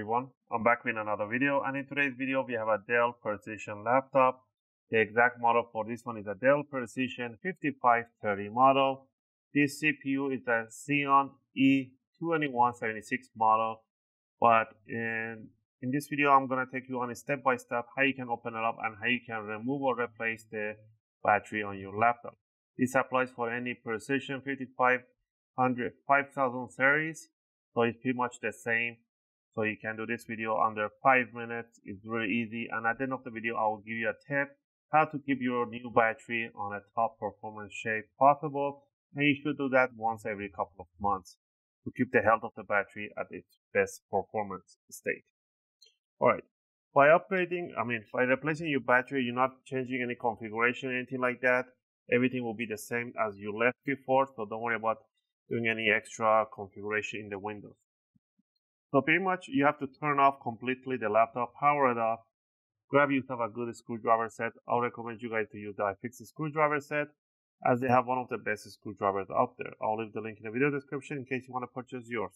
everyone, I'm back with another video and in today's video we have a Dell Precision laptop. The exact model for this one is a Dell Precision 5530 model. This CPU is a Xeon E2176 model but in, in this video I'm going to take you on a step by step how you can open it up and how you can remove or replace the battery on your laptop. This applies for any Precision 5500 5000 series so it's pretty much the same so you can do this video under five minutes. It's really easy. And at the end of the video i will give you a tip how to keep your new battery on a top performance shape possible. And you should do that once every couple of months to keep the health of the battery at its best performance state. All right by upgrading i mean by replacing your battery you're not changing any configuration anything like that. Everything will be the same as you left before so don't worry about doing any extra configuration in the windows. So pretty much you have to turn off completely the laptop, power it off, grab yourself a good screwdriver set. I'll recommend you guys to use the iFixit screwdriver set as they have one of the best screwdrivers out there. I'll leave the link in the video description in case you want to purchase yours.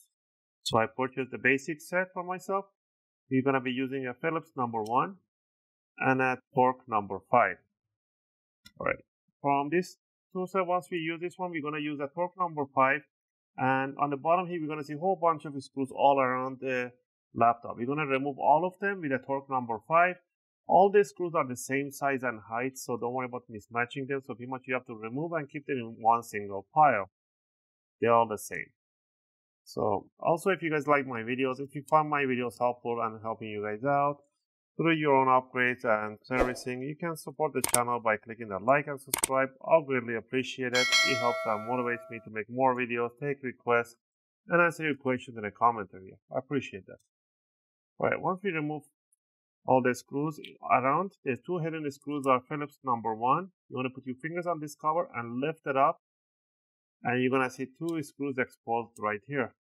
So I purchased the basic set for myself. We're going to be using a Phillips number one and a Torx number five. All right. From this so once we use this one, we're going to use a Torx number 5. And on the bottom here, we're going to see a whole bunch of screws all around the laptop. We're going to remove all of them with a Torx number 5. All the screws are the same size and height, so don't worry about mismatching them. So pretty much you have to remove and keep them in one single pile. They're all the same. So also if you guys like my videos, if you find my videos helpful and helping you guys out, through your own upgrades and servicing, you can support the channel by clicking the like and subscribe. I'll greatly appreciate it. It helps and motivates me to make more videos, take requests, and answer your questions in the comment area. I appreciate that. Alright, once we remove all the screws around, the two hidden screws are Phillips number one. You want to put your fingers on this cover and lift it up. And you're going to see two screws exposed right here.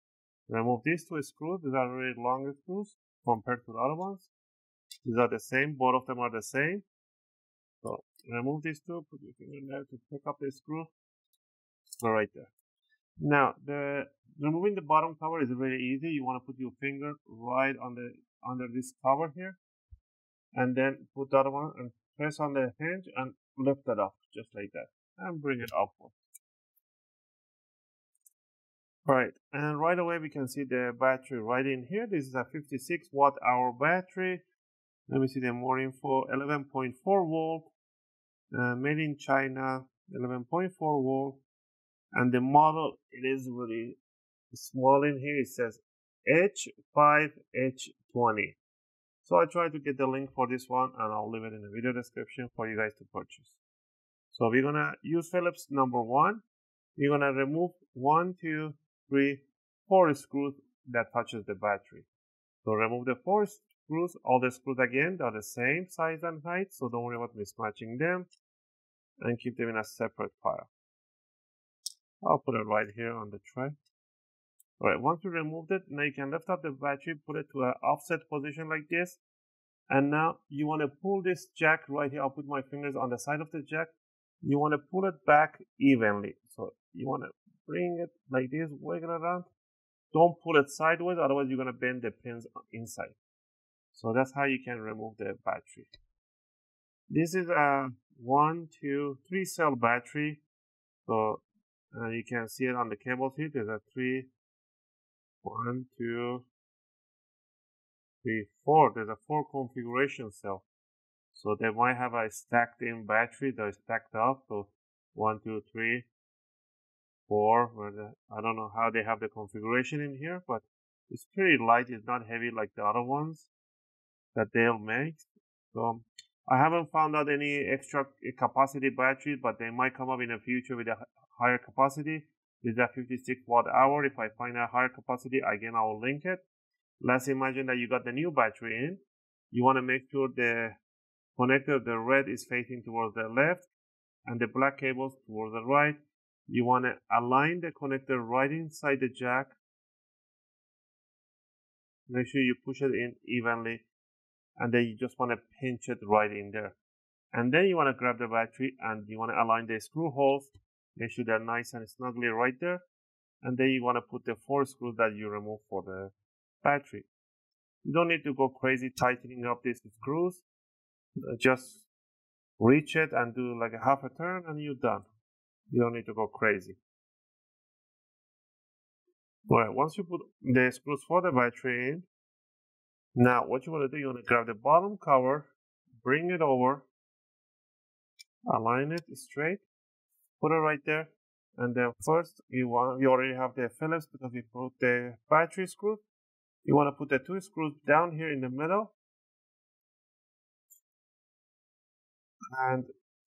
Remove these two screws. These are really long screws compared to the other ones. These are the same, both of them are the same. So remove these two, put your finger in there to pick up the screw. right there. Now the removing the bottom cover is very easy. You want to put your finger right on the under this cover here, and then put the other one and press on the hinge and lift it up just like that, and bring it upward. Right, and right away we can see the battery right in here. This is a 56 watt hour battery let me see the more info. 11.4 volt uh, made in china 11.4 volt. And the model it is really small in here. It says h5h20 so i tried to get the link for this one and i'll leave it in the video description for you guys to purchase. So we're gonna use phillips number one. We're gonna remove one two three four screws that touches the battery. So remove the four screws, all the screws again, are the same size and height, so don't worry about mismatching them and keep them in a separate file. I'll put it right here on the tray. Alright, once you removed it, now you can lift up the battery, put it to an offset position like this. And now you want to pull this jack right here. I'll put my fingers on the side of the jack. You want to pull it back evenly. So you want to bring it like this, wiggle around. Don't pull it sideways, otherwise you're going to bend the pins inside. So that's how you can remove the battery. This is a one, two, three cell battery. So uh, you can see it on the cable here. There's a three, one, two, three, four. There's a four configuration cell. So they might have a stacked in battery that is stacked up. So one, two, three, four. I don't know how they have the configuration in here, but it's pretty light. It's not heavy like the other ones that they'll make. So I haven't found out any extra capacity batteries, but they might come up in the future with a higher capacity. Is a 56 watt hour. If I find a higher capacity, again, I will link it. Let's imagine that you got the new battery in. You want to make sure the connector, the red is facing towards the left and the black cables towards the right. You want to align the connector right inside the jack. Make sure you push it in evenly and then you just want to pinch it right in there. And then you want to grab the battery and you want to align the screw holes. Make sure they're nice and snugly right there. And then you want to put the four screws that you removed for the battery. You don't need to go crazy tightening up these screws. Uh, just reach it and do like a half a turn and you're done. You don't need to go crazy. Alright, once you put the screws for the battery in, now what you want to do, you want to grab the bottom cover, bring it over, align it straight, put it right there, and then first you want you already have the Phillips because we put the battery screw. You want to put the two screws down here in the middle, and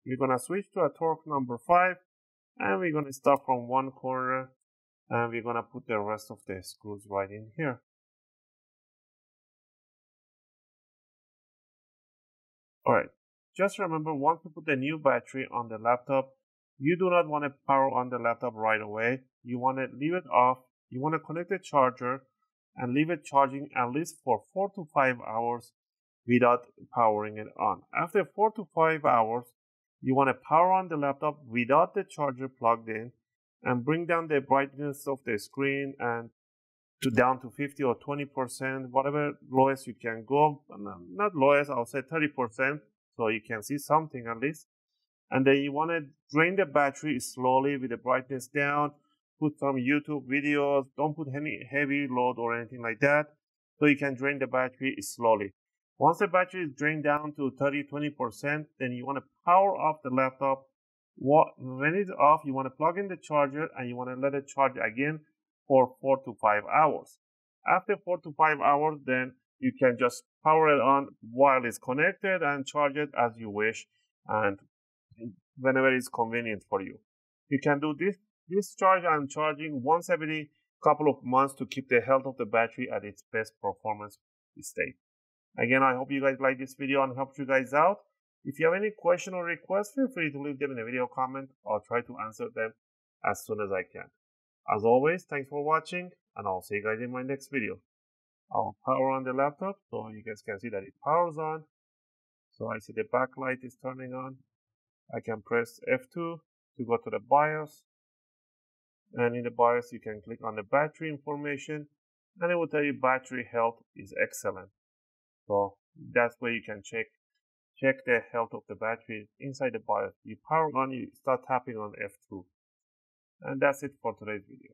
we're gonna switch to a Torx number five, and we're gonna start from one corner, and we're gonna put the rest of the screws right in here. Alright, just remember once you put the new battery on the laptop, you do not want to power on the laptop right away. You want to leave it off. You want to connect the charger and leave it charging at least for 4 to 5 hours without powering it on. After 4 to 5 hours, you want to power on the laptop without the charger plugged in and bring down the brightness of the screen and to down to 50 or 20%, whatever lowest you can go. Not lowest, I'll say 30%, so you can see something at least. And then you want to drain the battery slowly with the brightness down. Put some YouTube videos. Don't put any heavy load or anything like that. So you can drain the battery slowly. Once the battery is drained down to 30 20%, then you want to power off the laptop. When it's off, you want to plug in the charger and you want to let it charge again for four to five hours. After four to five hours, then you can just power it on while it's connected and charge it as you wish and whenever it's convenient for you. You can do this discharge and charging once every couple of months to keep the health of the battery at its best performance state. Again, I hope you guys like this video and helped you guys out. If you have any question or request, feel free to leave them in the video comment. I'll try to answer them as soon as I can. As always, thanks for watching and I'll see you guys in my next video. I'll power on the laptop so you guys can see that it powers on. So I see the backlight is turning on. I can press F2 to go to the BIOS. And in the BIOS, you can click on the battery information and it will tell you battery health is excellent. So that's where you can check check the health of the battery inside the BIOS. You power on, you start tapping on F2. And that's it for today's video.